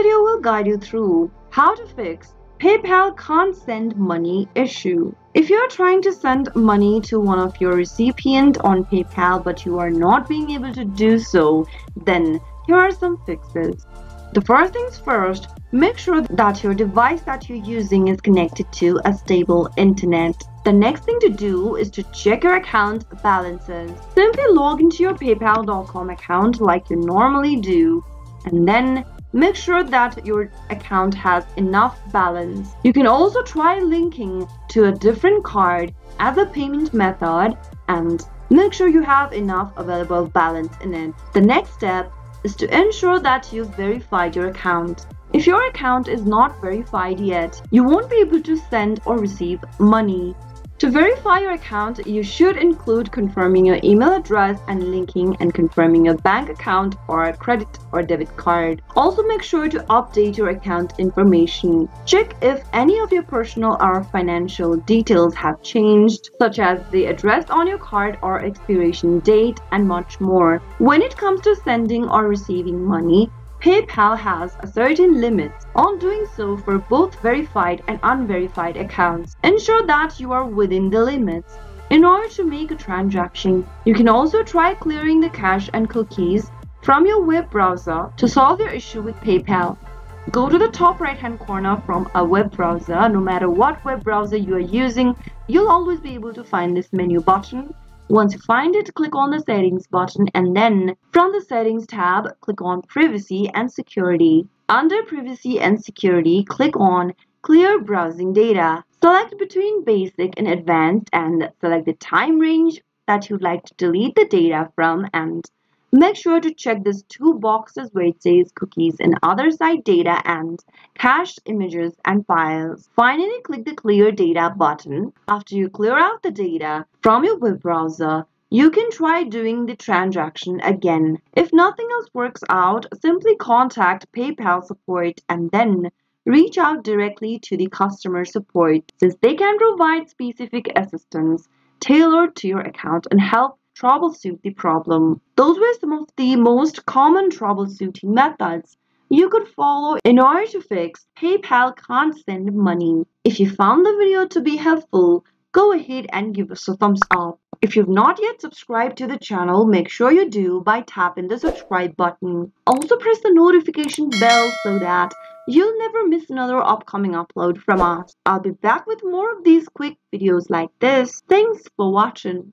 video will guide you through how to fix PayPal can't send money issue. If you are trying to send money to one of your recipient on PayPal but you are not being able to do so, then here are some fixes. The first things first, make sure that your device that you're using is connected to a stable internet. The next thing to do is to check your account balances. Simply log into your paypal.com account like you normally do and then Make sure that your account has enough balance. You can also try linking to a different card as a payment method and make sure you have enough available balance in it. The next step is to ensure that you've verified your account. If your account is not verified yet, you won't be able to send or receive money. To verify your account, you should include confirming your email address and linking and confirming your bank account or credit or debit card. Also make sure to update your account information. Check if any of your personal or financial details have changed, such as the address on your card or expiration date and much more. When it comes to sending or receiving money, PayPal has a certain limit on doing so for both verified and unverified accounts. Ensure that you are within the limits. In order to make a transaction, you can also try clearing the cache and cookies from your web browser to solve your issue with PayPal. Go to the top right hand corner from a web browser. No matter what web browser you are using, you'll always be able to find this menu button once you find it, click on the settings button and then from the settings tab, click on privacy and security. Under privacy and security, click on clear browsing data. Select between basic and advanced and select the time range that you'd like to delete the data from and Make sure to check these two boxes where it says cookies and other site data and cached images and files. Finally, click the clear data button. After you clear out the data from your web browser, you can try doing the transaction again. If nothing else works out, simply contact PayPal support and then reach out directly to the customer support since they can provide specific assistance tailored to your account and help troubleshoot the problem. Those were some of the most common troubleshooting methods you could follow in order to fix PayPal can't send money. If you found the video to be helpful, go ahead and give us a thumbs up. If you've not yet subscribed to the channel, make sure you do by tapping the subscribe button. Also press the notification bell so that you'll never miss another upcoming upload from us. I'll be back with more of these quick videos like this. Thanks for watching.